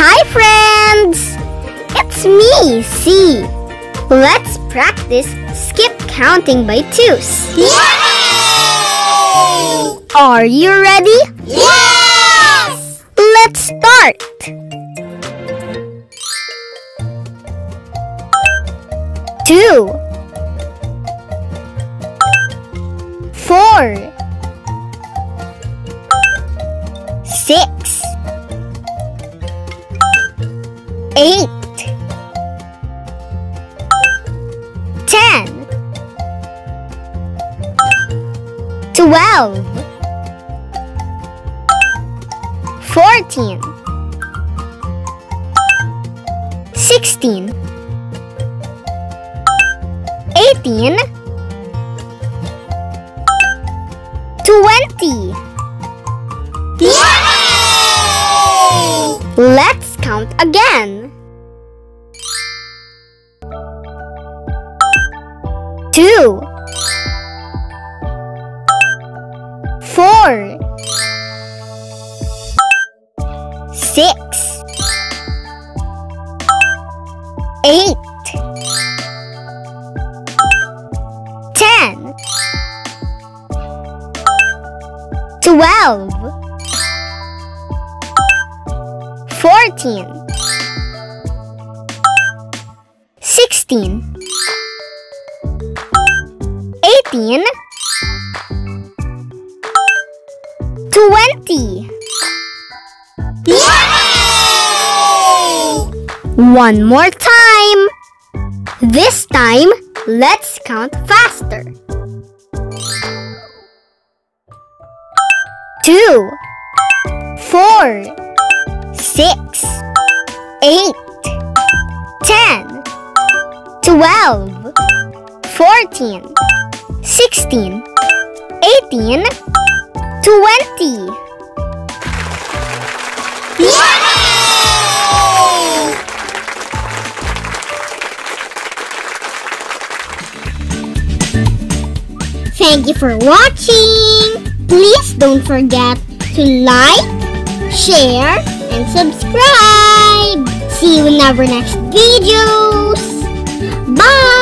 Hi friends! It's me, C. Let's practice skip counting by twos. Yay! Are you ready? Yes! Let's start. Two. Four. Six. Eight. Ten. Twelve. Fourteen. Sixteen. Eighteen. Twenty. Yay! Let's count again. Two. Four. Six. Eight. Ten. Twelve. Fourteen. Sixteen. Eighteen. Twenty. Yay! One more time. This time, let's count faster. Two, four, six, eight, ten, twelve, fourteen, sixteen, eighteen, twenty. Yay! Thank you for watching. Please don't forget to like, share, and subscribe. See you in our next videos. Bye!